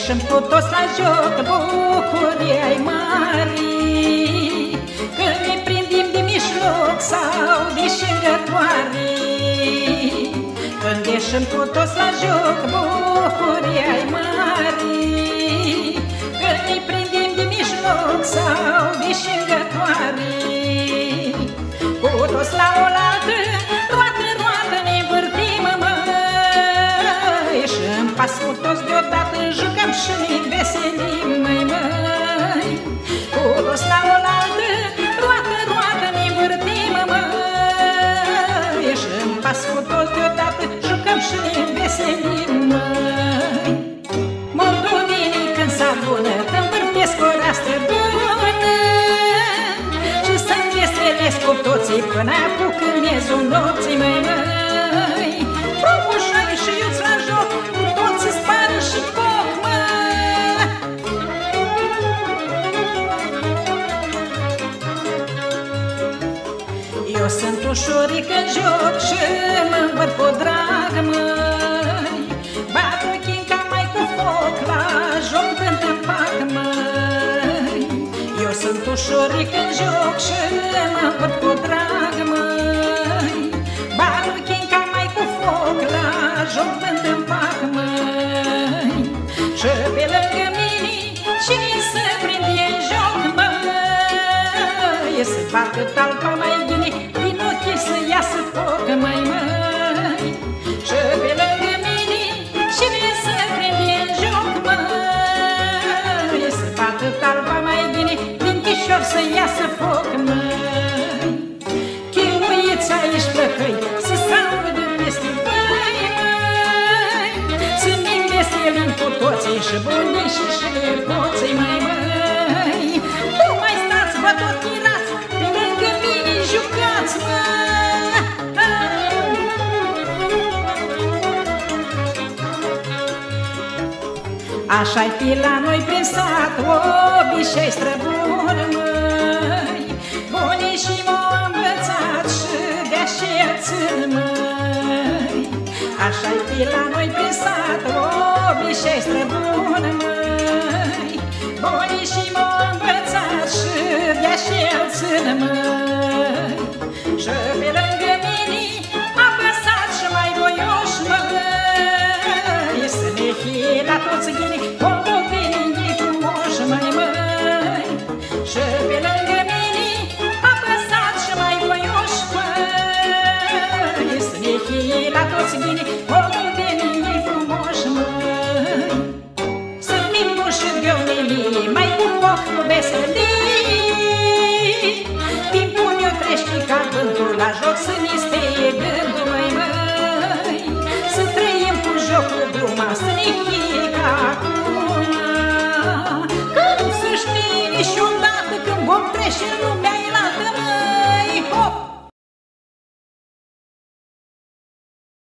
cu toți la joc bucurii ai mari Când ne prindim de mijloc sau de șingătoare Când ieșim cu toți la joc bucurii ai mari Când ne prindim de mijloc sau de șingătoare Cu toți la oaltă, roată, roată ne învârtim, măi Și în pas cu toți deodată jucăm și ne veselim, măi, măi. Cu toți la oaltă, roată, roată ne învârtim, măi. Și în pas cu toți deodată jucăm și ne veselim, măi. Moldovenii când s-adună, învârtesc o rastă bună. Și să-mi veselesc cu toții până apuc în miezul nopții, măi, măi Eu sunt ușuric în joc și mă învăț cu drag, măi. Bat ochii ca mai cu foc la joc pentru pac, măi. Eu sunt ușuric în joc și mă învăț cu drag, măi. Bat ochii ca mai cu foc la joc pentru pac, măi. Și pe lângă mine cine se prinde în joc, măi? Să bată talpa mai foc, măi, măi Și pe lângă mine cine se prinde în joc, măi. Să bată talpa mai bine din chișor să iasă foc, măi. Chinuiți aici plăcăi să s-audă peste voi, măi Să ne veselim cu toții și bunii și și poții, măi, măi Așa-i fi la noi prin sat, obișei străbun, măi. Bunii și m-au învățat și de-așa țin, măi. Așa-i fi la noi prin sat, obișei străbun, măi. Bunii și m-au învățat și de-așa țin, măi Să ne fie la toți ghinii, gluma, să ne fie ca acum. Că nu se știe niciodată când vom trece în